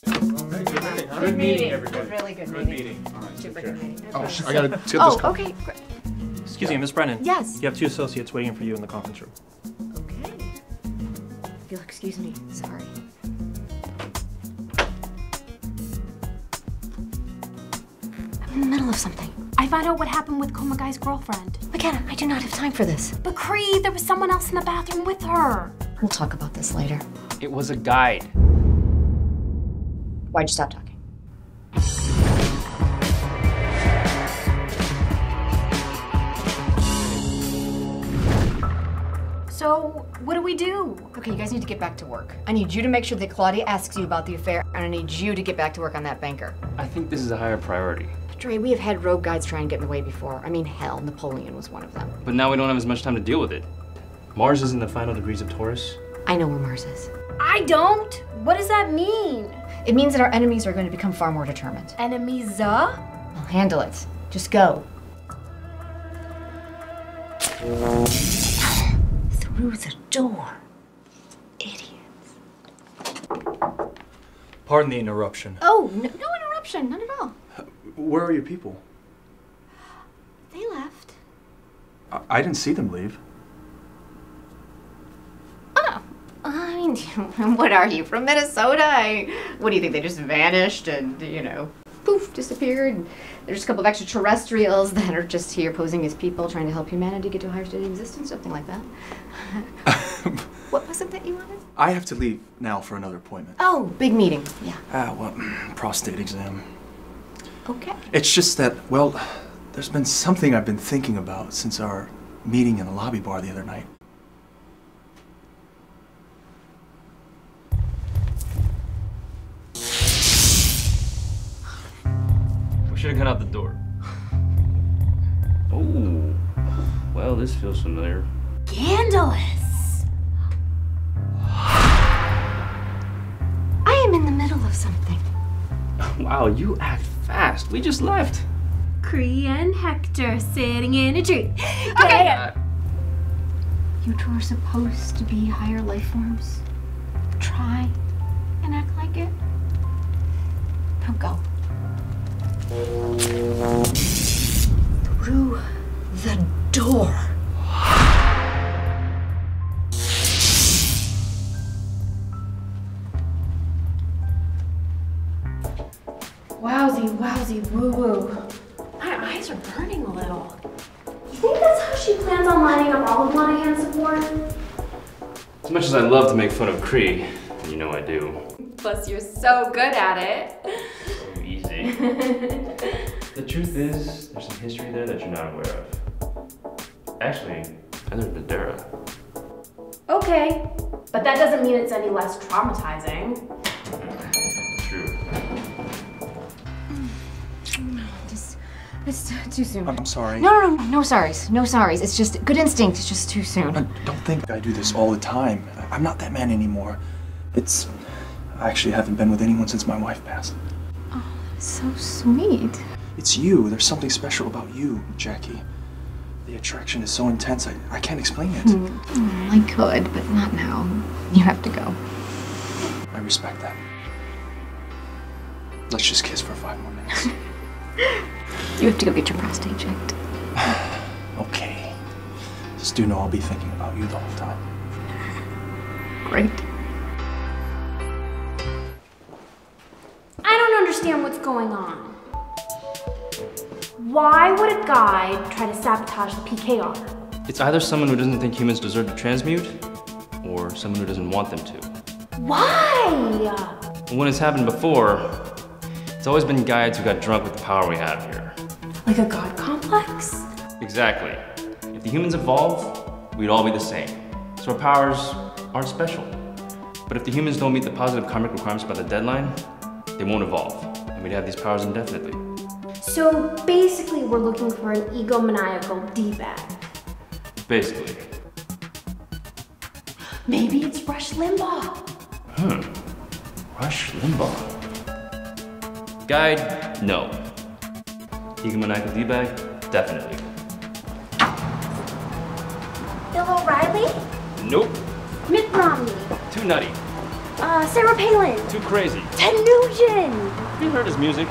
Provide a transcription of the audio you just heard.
Good meeting, everybody. Really good Good meeting. meeting. Super good meeting. Oh, sh- I gotta get this. Oh, call. okay, great. Excuse me, Miss Brennan. Yes. You have two associates waiting for you in the conference room. Okay. If you'll excuse me, sorry. I'm in the middle of something. I found out what happened with Coma Guy's girlfriend. MaKenna, I do not have time for this. But Cree, there was someone else in the bathroom with her. We'll talk about this later. It was a guide. Why'd you stop talking? So, what do we do? Okay, you guys need to get back to work. I need you to make sure that Claudia asks you about the affair, and I need you to get back to work on that banker. I think this is a higher priority. Dray, we have had rogue guides try and get in the way before. I mean, hell, Napoleon was one of them. But now we don't have as much time to deal with it. Mars is in the final degrees of Taurus. I know where Mars is. I don't. What does that mean? It means that our enemies are going to become far more determined. Enemies, uh? I'll handle it. Just go. Through the door. Idiots. Pardon the interruption. Oh, no, no interruption. None at all. Where are your people? They left. I, I didn't see them leave. Oh, I mean, what are you from Minnesota? I, what do you think? They just vanished and you know, poof, disappeared. There's a couple of extraterrestrials that are just here posing as people, trying to help humanity get to a higher state of existence, something like that. what was it that you wanted? I have to leave now for another appointment. Oh, big meeting. Yeah. Ah, well, prostate exam. Okay. It's just that, well, there's been something I've been thinking about since our meeting in the lobby bar the other night. We should have gone out the door. Oh, well, this feels familiar. Scandalous. I am in the middle of something. Wow, you act fast. We just left. Cree and Hector sitting in a tree. Okay. Uh, You two are supposed to be higher life forms. Try and act like it. Now go. Wowsy, wowsy, woo woo. My eyes are burning a little. You think that's how she plans on lining up all of Monahan's support? as much as I love to make fun of Cree, you know I do. Plus, you're so good at it. So easy. the truth is, there's some history there that you're not aware of. Actually, neither did Dara. Okay, but that doesn't mean it's any less traumatizing. It's too soon. I'm sorry. No, no, no, no sorries. No sorries. It's just good instinct. It's just too I soon. don't think I do this all the time. I'm not that man anymore. It's. I actually haven't been with anyone since my wife passed. Oh, that's so sweet. It's you. There's something special about you, Jackie. The attraction is so intense, I, I can't explain it. Hmm, hmm, I could, but not now. You have to go. I respect that. Let's just kiss for five more minutes. You have to go get your prostate checked. okay. Just do know I'll be thinking about you the whole time. Great. I don't understand what's going on. Why would a guy try to sabotage the PKR? It's either someone who doesn't think humans deserve to transmute, or someone who doesn't want them to. Why? When it's happened before, it's always been guides who got drunk with the power we have here. Like a god complex? Exactly. If the humans evolve, we'd all be the same. So our powers aren't special. But if the humans don't meet the positive karmic requirements by the deadline, they won't evolve. And we'd have these powers indefinitely. So basically, we're looking for an egomaniacal D-bag. Basically. Maybe it's Rush Limbaugh. Hmm. Rush Limbaugh. Guide, no. Egomaniacal D-bag? Definitely. Bill O'Reilly? Nope. Mitt Romney? Too nutty. Uh, Sarah Palin? Too crazy. Ted Nugent? Have you heard his music?